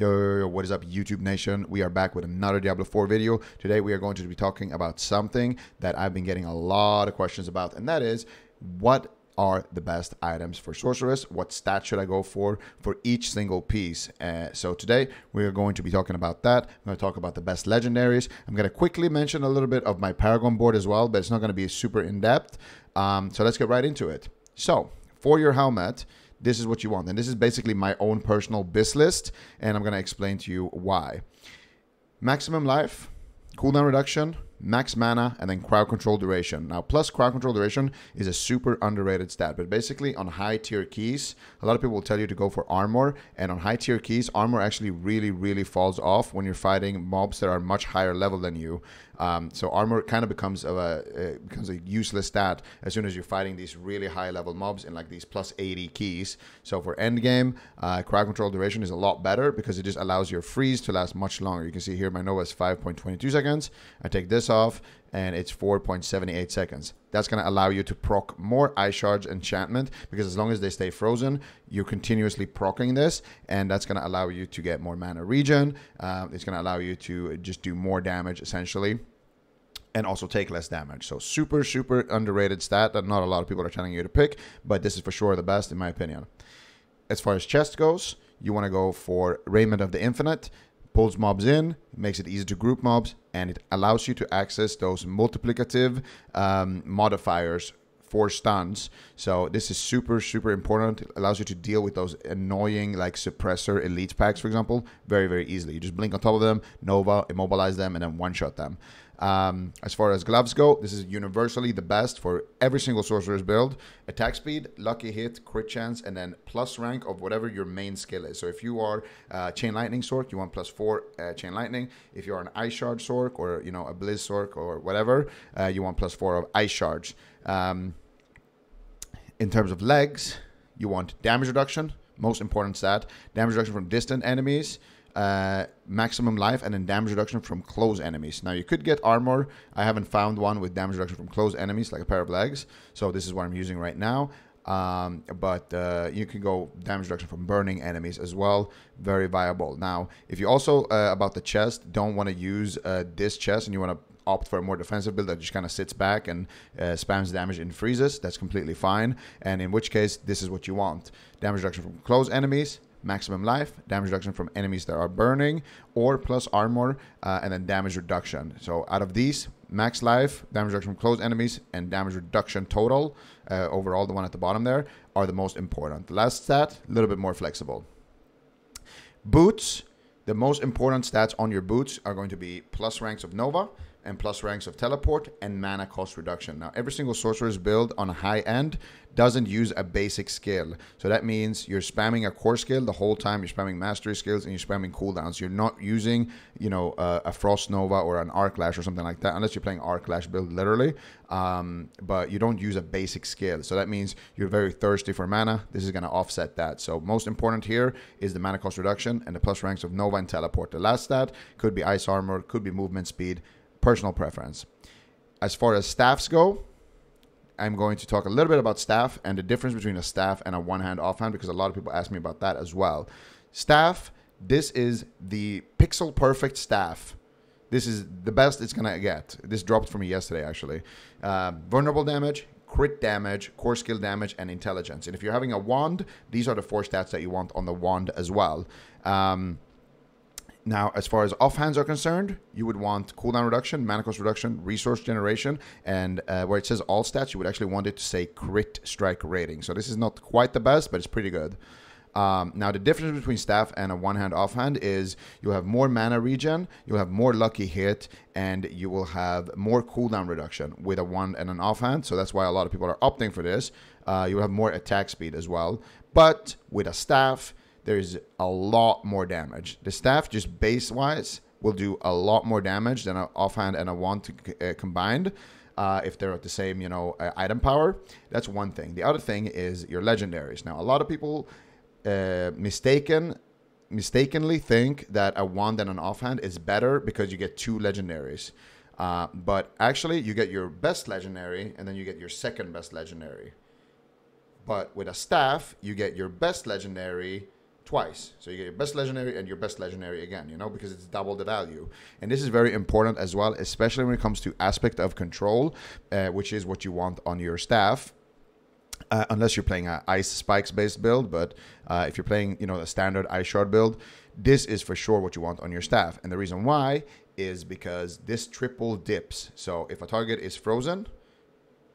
Yo, what is up, YouTube Nation? We are back with another Diablo 4 video. Today, we are going to be talking about something that I've been getting a lot of questions about, and that is what are the best items for Sorceress? What stat should I go for for each single piece? Uh, so today, we are going to be talking about that. I'm going to talk about the best legendaries. I'm going to quickly mention a little bit of my Paragon board as well, but it's not going to be super in-depth. Um, so let's get right into it. So, for your helmet, this is what you want. And this is basically my own personal BIS list, and I'm going to explain to you why. Maximum life, cooldown reduction, max mana, and then crowd control duration. Now, plus crowd control duration is a super underrated stat, but basically on high tier keys, a lot of people will tell you to go for armor, and on high tier keys, armor actually really, really falls off when you're fighting mobs that are much higher level than you. Um, so armor kind of becomes a uh, becomes a useless stat as soon as you're fighting these really high level mobs in like these plus 80 keys. So for end game, uh, crowd control duration is a lot better because it just allows your freeze to last much longer. You can see here my Nova is 5.22 seconds. I take this off and it's 4.78 seconds. That's going to allow you to proc more Ice Shards enchantment because as long as they stay frozen, you're continuously procking this, and that's going to allow you to get more mana regen. Uh, it's going to allow you to just do more damage essentially and also take less damage. So super, super underrated stat that not a lot of people are telling you to pick, but this is for sure the best in my opinion. As far as chest goes, you want to go for Raiment of the Infinite pulls mobs in, makes it easy to group mobs, and it allows you to access those multiplicative um, modifiers for stuns. So this is super, super important. It allows you to deal with those annoying like suppressor elite packs, for example, very, very easily. You just blink on top of them, Nova, immobilize them, and then one-shot them. Um, as far as gloves go, this is universally the best for every single sorcerer's build. Attack speed, lucky hit, crit chance, and then plus rank of whatever your main skill is. So if you are uh, Chain Lightning Sorc, you want plus four uh, Chain Lightning. If you are an Ice Shard Sorc or you know a Blizz Sorc or whatever, uh, you want plus four of Ice Shards. Um, in terms of legs, you want damage reduction, most important stat. Damage reduction from distant enemies uh, maximum life and then damage reduction from close enemies. Now you could get armor. I haven't found one with damage reduction from close enemies like a pair of legs. So this is what I'm using right now. Um, but uh, you can go damage reduction from burning enemies as well. Very viable. Now, if you also, uh, about the chest, don't want to use uh, this chest and you want to opt for a more defensive build that just kind of sits back and uh, spams damage and freezes, that's completely fine. And in which case, this is what you want. Damage reduction from close enemies, maximum life, damage reduction from enemies that are burning, or plus armor, uh, and then damage reduction. So out of these, max life, damage reduction from close enemies, and damage reduction total, uh, overall, the one at the bottom there, are the most important. The last stat, a little bit more flexible. Boots, the most important stats on your boots are going to be plus ranks of Nova, and plus ranks of teleport and mana cost reduction. Now, every single sorcerer's build on a high end doesn't use a basic skill. So that means you're spamming a core skill the whole time. You're spamming mastery skills and you're spamming cooldowns. You're not using, you know, uh, a Frost Nova or an Arc Lash or something like that, unless you're playing Arc Lash build literally. Um, but you don't use a basic skill. So that means you're very thirsty for mana. This is going to offset that. So most important here is the mana cost reduction and the plus ranks of Nova and teleport. The last stat could be Ice Armor, could be movement speed, personal preference. As far as staffs go, I'm going to talk a little bit about staff and the difference between a staff and a one hand offhand because a lot of people ask me about that as well. Staff, this is the pixel perfect staff. This is the best it's gonna get. This dropped for me yesterday actually. Uh, vulnerable damage, crit damage, core skill damage, and intelligence. And if you're having a wand, these are the four stats that you want on the wand as well. Um, now, as far as offhands are concerned, you would want cooldown reduction, mana cost reduction, resource generation, and uh, where it says all stats, you would actually want it to say crit strike rating. So this is not quite the best, but it's pretty good. Um, now, the difference between staff and a one hand offhand is you'll have more mana regen, you'll have more lucky hit, and you will have more cooldown reduction with a one and an offhand. So that's why a lot of people are opting for this. Uh, you'll have more attack speed as well. But with a staff, there's a lot more damage. The staff, just base wise, will do a lot more damage than an offhand and a wand uh, combined. Uh, if they're at the same, you know, uh, item power, that's one thing. The other thing is your legendaries. Now, a lot of people uh, mistaken mistakenly think that a wand and an offhand is better because you get two legendaries. Uh, but actually, you get your best legendary and then you get your second best legendary. But with a staff, you get your best legendary twice. So you get your best legendary and your best legendary again, you know, because it's double the value. And this is very important as well, especially when it comes to aspect of control, uh, which is what you want on your staff. Uh, unless you're playing a ice spikes based build, but uh, if you're playing, you know, a standard ice shard build, this is for sure what you want on your staff. And the reason why is because this triple dips. So if a target is frozen,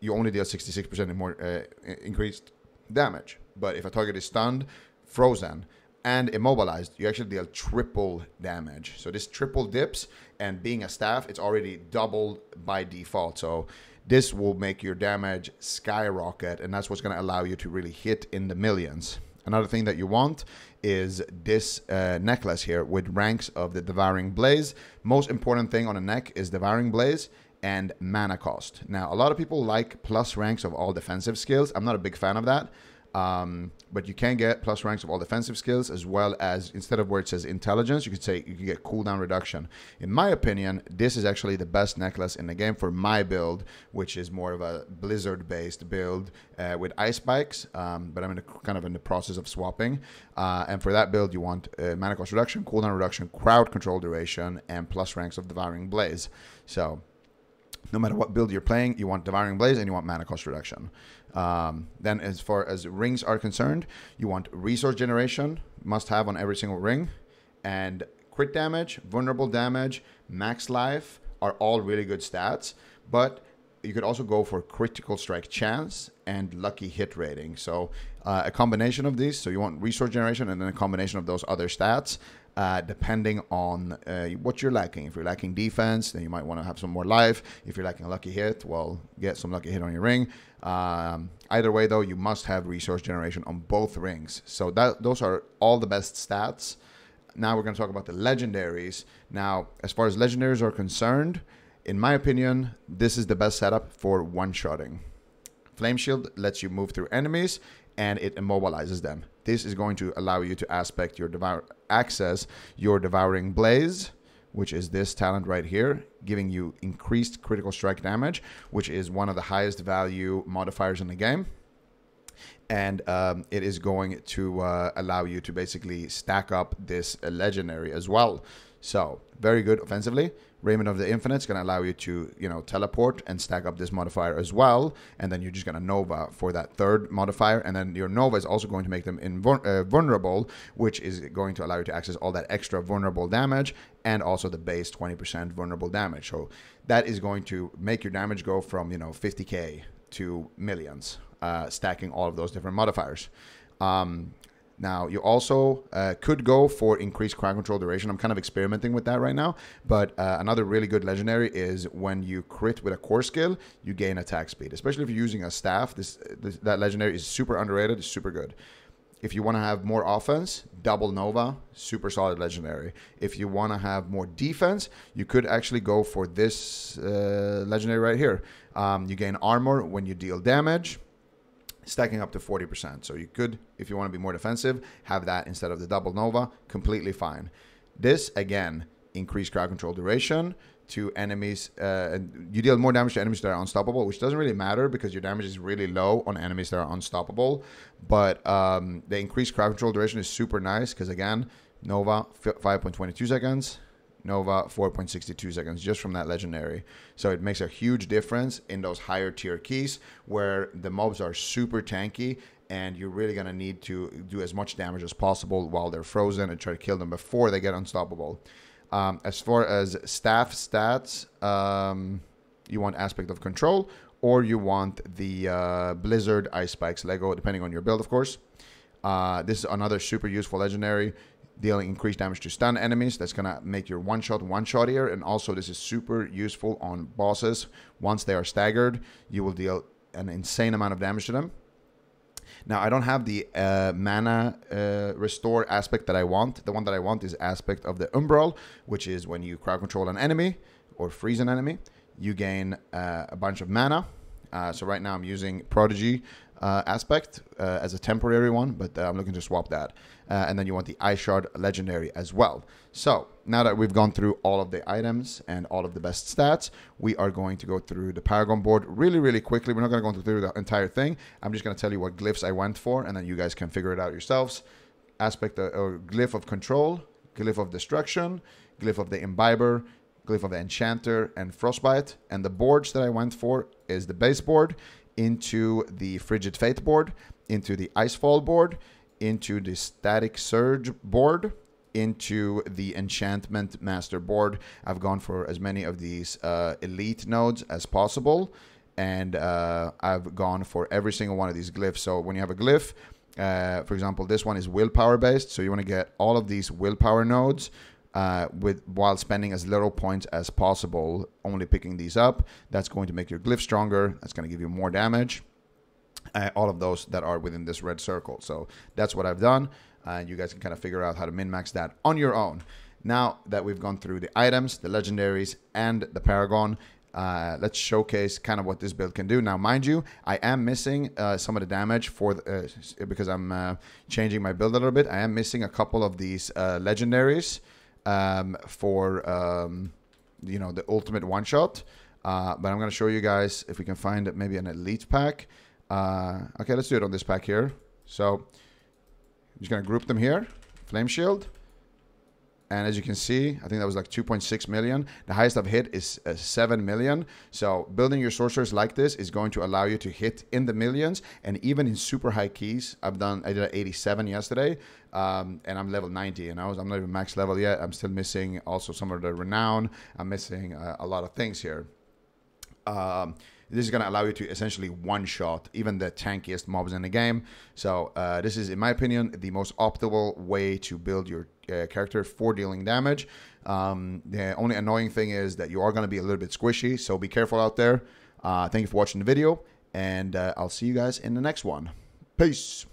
you only deal 66% more uh, increased damage. But if a target is stunned, frozen, and immobilized, you actually deal triple damage. So this triple dips, and being a staff, it's already doubled by default. So this will make your damage skyrocket, and that's what's going to allow you to really hit in the millions. Another thing that you want is this uh, necklace here with ranks of the Devouring Blaze. Most important thing on a neck is Devouring Blaze and mana cost. Now, a lot of people like plus ranks of all defensive skills. I'm not a big fan of that. Um, but you can get plus ranks of all defensive skills as well as instead of where it says intelligence, you could say you can get cooldown reduction. In my opinion, this is actually the best necklace in the game for my build, which is more of a blizzard based build uh, with ice spikes. Um, but I'm in the, kind of in the process of swapping. Uh, and for that build, you want uh, mana cost reduction, cooldown reduction, crowd control duration, and plus ranks of devouring blaze. So no matter what build you're playing, you want Devouring Blaze and you want mana cost reduction. Um, then, as far as rings are concerned, you want resource generation, must have on every single ring, and crit damage, vulnerable damage, max life are all really good stats. But you could also go for critical strike chance and lucky hit rating. So uh, a combination of these. So you want resource generation and then a combination of those other stats uh, depending on uh, what you're lacking. If you're lacking defense, then you might want to have some more life. If you're lacking a lucky hit, well, get some lucky hit on your ring. Um, either way, though, you must have resource generation on both rings. So that those are all the best stats. Now we're going to talk about the legendaries. Now, as far as legendaries are concerned, in my opinion, this is the best setup for one-shotting. Flame Shield lets you move through enemies and it immobilizes them. This is going to allow you to aspect your devour access your devouring blaze, which is this talent right here, giving you increased critical strike damage, which is one of the highest value modifiers in the game. And um, it is going to uh, allow you to basically stack up this legendary as well. So very good offensively. Raiment of the Infinite is going to allow you to, you know, teleport and stack up this modifier as well. And then you're just going to Nova for that third modifier. And then your Nova is also going to make them uh, vulnerable, which is going to allow you to access all that extra vulnerable damage and also the base 20% vulnerable damage. So that is going to make your damage go from, you know, 50k to millions, uh, stacking all of those different modifiers. Um, now, you also uh, could go for increased crowd control duration. I'm kind of experimenting with that right now. But uh, another really good legendary is when you crit with a core skill, you gain attack speed. Especially if you're using a staff, this, this that legendary is super underrated. It's super good. If you want to have more offense, double Nova, super solid legendary. If you want to have more defense, you could actually go for this uh, legendary right here. Um, you gain armor when you deal damage stacking up to 40%. So you could, if you want to be more defensive, have that instead of the double Nova, completely fine. This, again, increased crowd control duration to enemies. Uh, you deal more damage to enemies that are unstoppable, which doesn't really matter because your damage is really low on enemies that are unstoppable. But um, the increased crowd control duration is super nice because, again, Nova, 5.22 seconds, Nova 4.62 seconds just from that legendary. So it makes a huge difference in those higher tier keys where the mobs are super tanky and you're really going to need to do as much damage as possible while they're frozen and try to kill them before they get unstoppable. Um, as far as staff stats, um, you want aspect of control or you want the uh, Blizzard Ice Spikes Lego, depending on your build, of course. Uh, this is another super useful legendary dealing increased damage to stun enemies. That's going to make your one shot one shot here. And also, this is super useful on bosses. Once they are staggered, you will deal an insane amount of damage to them. Now, I don't have the uh, mana uh, restore aspect that I want. The one that I want is aspect of the Umbral, which is when you crowd control an enemy or freeze an enemy, you gain uh, a bunch of mana. Uh, so right now I'm using Prodigy uh, aspect uh, as a temporary one, but uh, I'm looking to swap that. Uh, and then you want the Ice Shard Legendary as well. So now that we've gone through all of the items and all of the best stats, we are going to go through the Paragon board really, really quickly. We're not going to go through the entire thing. I'm just going to tell you what glyphs I went for, and then you guys can figure it out yourselves. aspect of, or glyph of control, glyph of destruction, glyph of the imbiber, glyph of the enchanter, and frostbite. And the boards that I went for is the base board into the frigid fate board, into the icefall board, into the static surge board, into the enchantment master board. I've gone for as many of these uh, elite nodes as possible, and uh, I've gone for every single one of these glyphs. So when you have a glyph, uh, for example, this one is willpower based, so you want to get all of these willpower nodes. Uh, with while spending as little points as possible, only picking these up. That's going to make your glyph stronger. That's going to give you more damage. Uh, all of those that are within this red circle. So that's what I've done and you guys can kind of figure out how to min-max that on your own. Now that we've gone through the items, the legendaries, and the Paragon, uh, let's showcase kind of what this build can do. Now, mind you, I am missing uh, some of the damage for the, uh, because I'm uh, changing my build a little bit. I am missing a couple of these uh, legendaries um, for um, you know the ultimate one shot. Uh, but I'm to show you guys if we can find maybe an elite pack. okay, let's do it on this pack here. So I'm just to group them here. Flame Shield. And as you can see, I think that was like 2.6 million. The highest I've hit is uh, 7 million. So building your sorcerers like this is going to allow you to hit in the millions. And even in super high keys, I've done, I did 87 yesterday. Um, and I'm level 90 and I was, I'm not even max level yet. I'm still missing also some of the renown. I'm missing uh, a lot of things here. Um, this is going to allow you to essentially one shot even the tankiest mobs in the game. So uh, this is, in my opinion, the most optimal way to build your uh, character for dealing damage. Um, the only annoying thing is that you are going to be a little bit squishy, so be careful out there. Uh, thank you for watching the video, and uh, I'll see you guys in the next one. Peace.